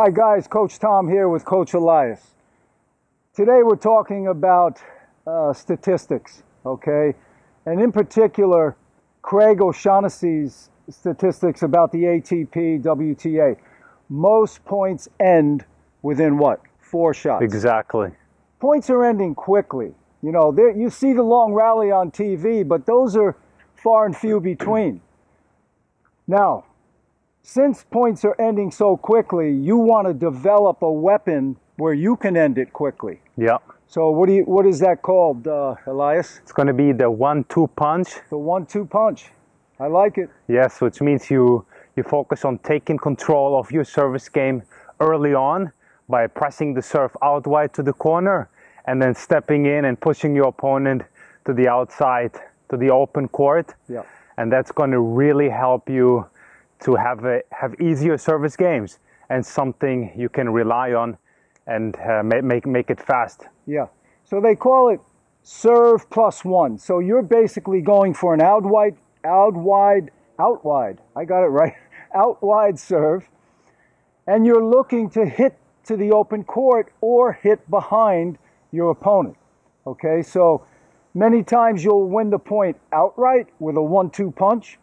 Hi guys, Coach Tom here with Coach Elias. Today we're talking about uh, statistics, okay? And in particular, Craig O'Shaughnessy's statistics about the ATP WTA. Most points end within what? Four shots. Exactly. Points are ending quickly. You know, there you see the long rally on TV, but those are far and few between. Now, since points are ending so quickly, you want to develop a weapon where you can end it quickly. Yeah. So what do you what is that called, uh, Elias? It's going to be the one-two punch. The one-two punch. I like it. Yes, which means you you focus on taking control of your service game early on by pressing the serve out wide to the corner and then stepping in and pushing your opponent to the outside to the open court. Yeah. And that's going to really help you to have a, have easier service games and something you can rely on and uh, make, make make it fast. Yeah. So they call it serve plus one. So you're basically going for an out wide, out wide, out wide. I got it right. Out wide serve. And you're looking to hit to the open court or hit behind your opponent. Okay. So many times you'll win the point outright with a one two punch,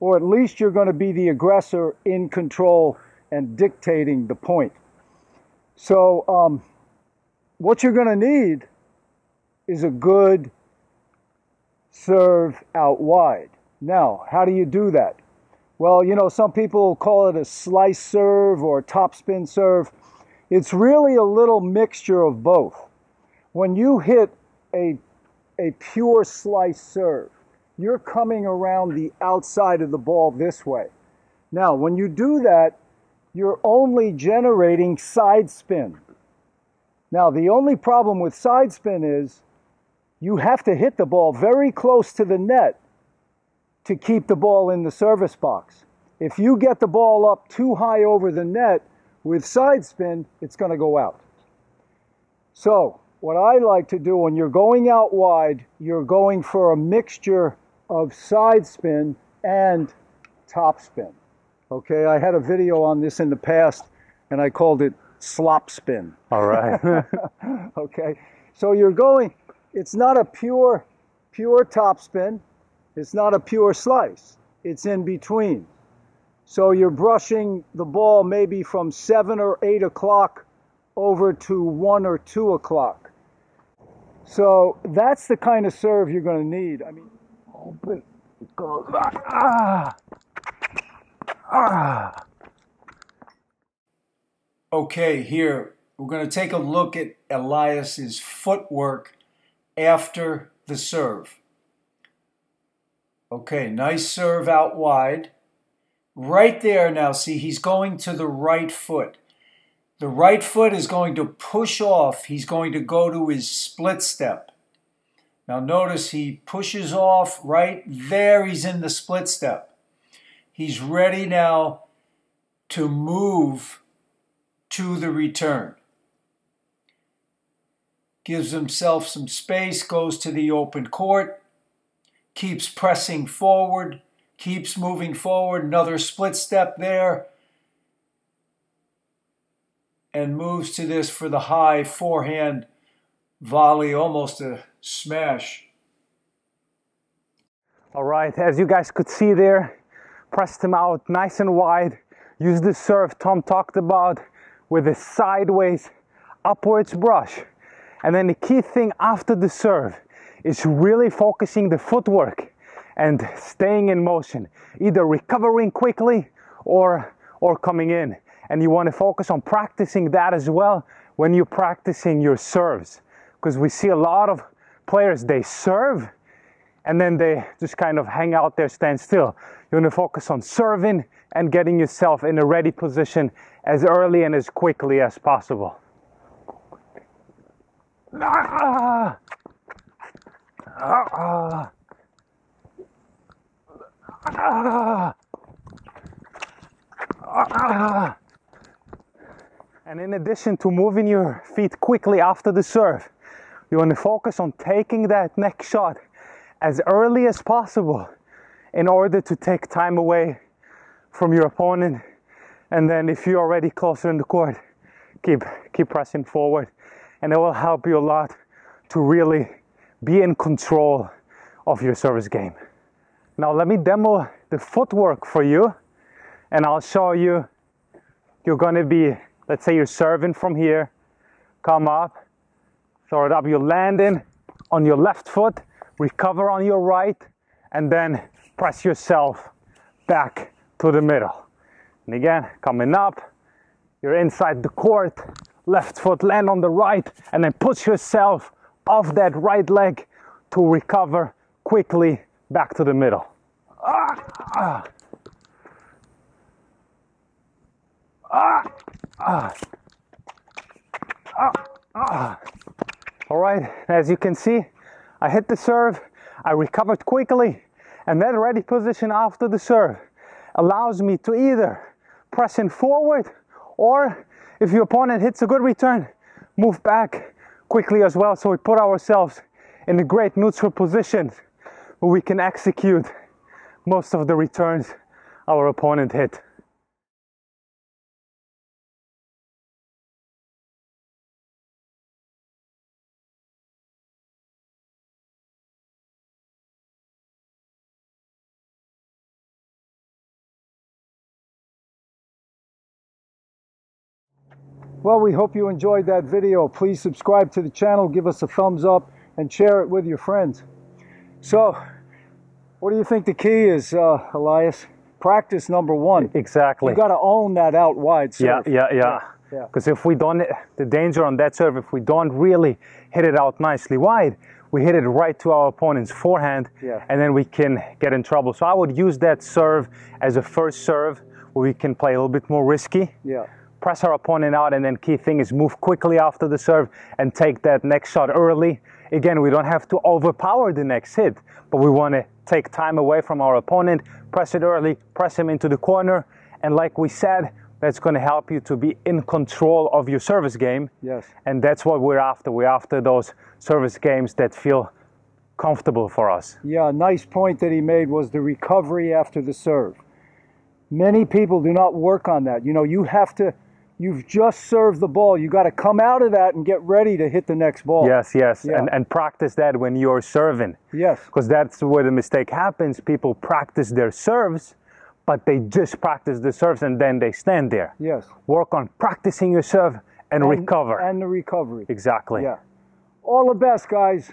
or at least you're going to be the aggressor in control and dictating the point. So, um, what you're going to need is a good serve out wide. Now, how do you do that? Well, you know, some people call it a slice serve or topspin serve. It's really a little mixture of both. When you hit a, a pure slice serve, you're coming around the outside of the ball this way. Now, when you do that, you're only generating side spin. Now, the only problem with side spin is you have to hit the ball very close to the net to keep the ball in the service box. If you get the ball up too high over the net with side spin, it's going to go out. So, what I like to do when you're going out wide, you're going for a mixture of side spin and top spin. Okay, I had a video on this in the past and I called it slop spin. All right. okay, so you're going, it's not a pure, pure top spin, it's not a pure slice, it's in between. So you're brushing the ball maybe from seven or eight o'clock over to one or two o'clock. So that's the kind of serve you're going to need. I mean, open, go, ah. Ah. Okay, here we're going to take a look at Elias's footwork after the serve. Okay, nice serve out wide. Right there now, see, he's going to the right foot. The right foot is going to push off. He's going to go to his split step. Now notice he pushes off right there. He's in the split step. He's ready now to move to the return. Gives himself some space, goes to the open court, keeps pressing forward, keeps moving forward, another split step there, and moves to this for the high forehand volley, almost a smash. All right, as you guys could see there, pressed him out nice and wide. Use the serve Tom talked about with a sideways upwards brush. And then the key thing after the serve is really focusing the footwork and staying in motion, either recovering quickly or, or coming in. And you want to focus on practicing that as well when you're practicing your serves. Because we see a lot of players, they serve and then they just kind of hang out there, stand still. You want to focus on serving and getting yourself in a ready position as early and as quickly as possible. Ah! Ah! Ah! And in addition to moving your feet quickly after the serve, you want to focus on taking that next shot as early as possible in order to take time away from your opponent And then if you're already closer in the court, keep keep pressing forward. And it will help you a lot to really be in control of your service game. Now let me demo the footwork for you and I'll show you you're gonna be, let's say you're serving from here, come up, throw it up, you're landing on your left foot, recover on your right, and then press yourself back to the middle. And again, coming up, you're inside the court, left foot land on the right, and then push yourself off that right leg to recover quickly back to the middle. Ah. Ah, ah, ah, All right, as you can see, I hit the serve, I recovered quickly, and that ready position after the serve allows me to either press in forward or if your opponent hits a good return, move back quickly as well. So we put ourselves in a great neutral position where we can execute most of the returns our opponent hit. Well, we hope you enjoyed that video. Please subscribe to the channel, give us a thumbs up, and share it with your friends. So, what do you think the key is, uh, Elias? Practice number one. Exactly. You got to own that out wide serve. Yeah, yeah, yeah. Yeah. Because if we don't, the danger on that serve, if we don't really hit it out nicely wide, we hit it right to our opponent's forehand, Yeah. and then we can get in trouble. So I would use that serve as a first serve where we can play a little bit more risky. Yeah. Press our opponent out and then key thing is move quickly after the serve and take that next shot early again we don't have to overpower the next hit but we want to take time away from our opponent press it early press him into the corner and like we said that's going to help you to be in control of your service game Yes. and that's what we're after we're after those service games that feel comfortable for us Yeah, a nice point that he made was the recovery after the serve. Many people do not work on that. You know, you have to, you've just served the ball. You got to come out of that and get ready to hit the next ball. yes yes Yeah. and, and practice that when you're serving Yes. because that's where the mistake happens. People practice their serves, but they just practice the serves and then they stand there. Yes. Work on practicing your serve and, And- recover. And the recovery. exactly. Yeah. All the best, guys.